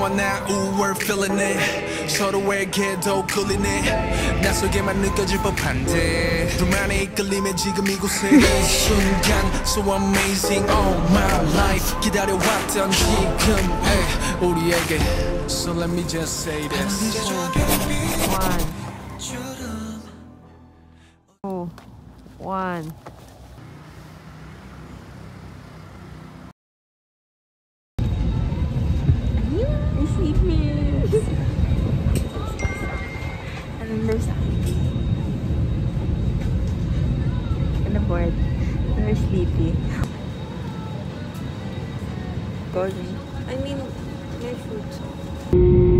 너와 나 우월 feeling it 서로에게 더 끌리네 나 속에만 느껴질 법한데 둘만의 이끌림에 지금 이곳에 이 순간 so amazing all my life 기다려왔던 지금 에이, 우리에게 so let me just say this One. Two. One. Golden. I mean, my food.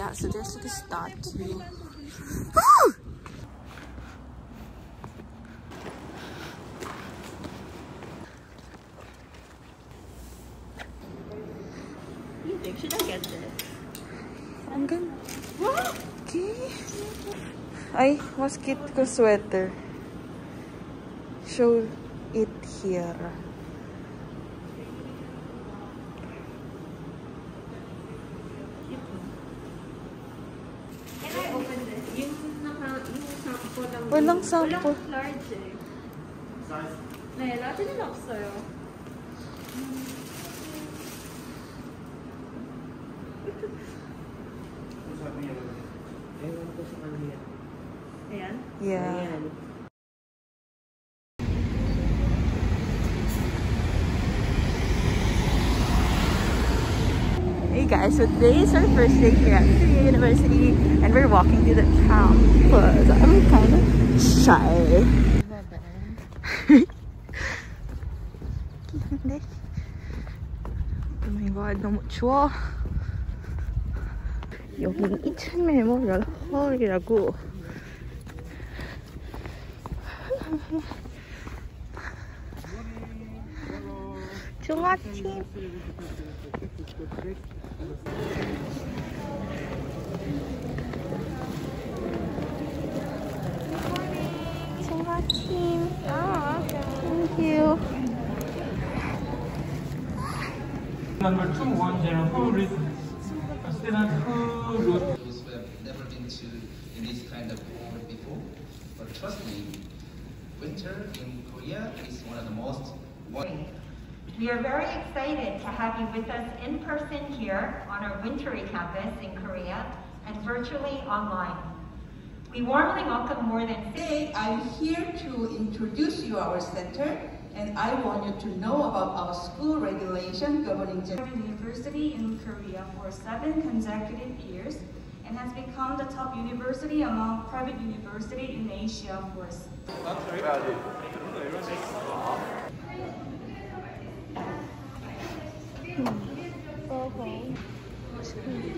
Yeah, so there's the statue. you think? I get this? Ang ganda. Okay. Ay, mas cute sweater. Show it here. Can I open this? Yung naka, yung sample lang. Walang sample. Walang large eh. Nela, tinanong ko sa'yo. Yeah. Hey guys, so today is our first day here at Korea University and we're walking through the campus. I'm kind oh my god, 너무 추워. 여기는 이천 메모리얼 홀이라고. 종아침. Number two one zero who read student who wrote have never been to in this kind of cold before. But trust me, winter in Korea is one of the most wonderful. We are very excited to have you with us in person here on our wintry campus in Korea and virtually online. We warmly welcome more than Today, I'm here to introduce you our center, and I want you to know about our school regulation governing gender. University in Korea for seven consecutive years and has become the top university among private universities in Asia for s-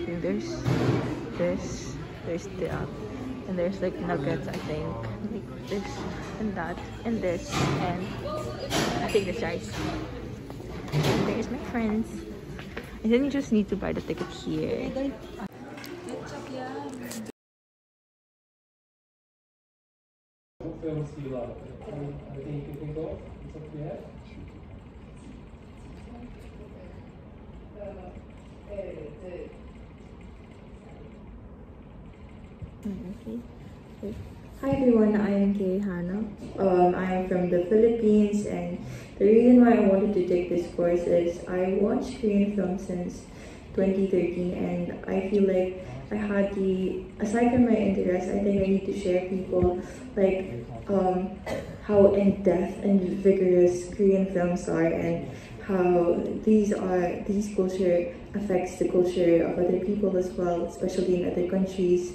And there's this, there's that, and there's like nuggets, I think. Like this and that, and this, and I think this rice. And there's my friends. And then you just need to buy the ticket here. film see love. I think you can go. Okay. Hi everyone, I am Kay Hanna. Um, I am from the Philippines and the reason why I wanted to take this course is I watched Korean films since 2013 and I feel like I had the, aside from my interest, I think I need to share people like um, how in-depth and vigorous Korean films are and how these are these culture affects the culture of other people as well, especially in other countries.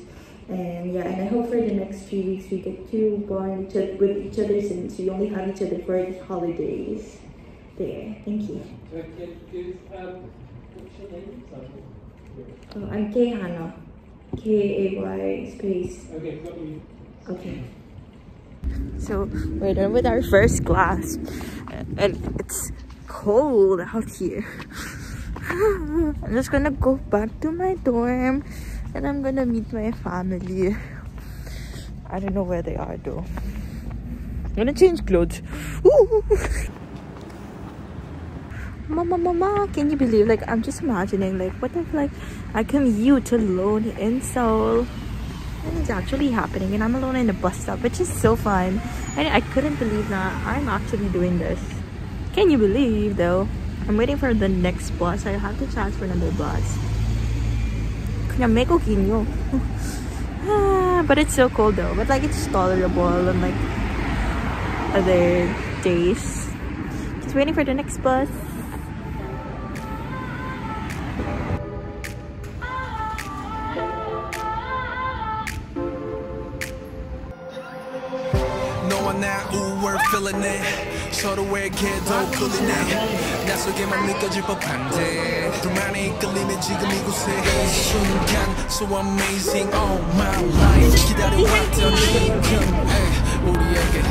And yeah, and I hope for the next few weeks we get to bond other, with each other since we only have each other for the holidays. There, thank you. Oh, I'm Kay Hanna. K A Y space. Okay, Okay. So we're done with our first class and it's cold out here. I'm just gonna go back to my dorm and I'm gonna meet my family. I don't know where they are though. I'm gonna change clothes. Ooh. Mama, mama, can you believe? Like, I'm just imagining, like, what if, like, I commute alone in Seoul and it's actually happening and I'm alone in a bus stop, which is so fun. And I couldn't believe that I'm actually doing this. Can you believe, though? I'm waiting for the next bus. I have to transfer another bus. Yameko Kinyo. Ah, but it's so cold though. But like it's tolerable and like other days. Just waiting for the next bus. 너와 나 우월 feeling it. 서로에게도 끌리네. 나 속에만 느껴질 법한데. 둘만의 이끌림에 지금 이곳에. 이 순간 so amazing oh my life. 기다려왔던 지금 hey, 우리에게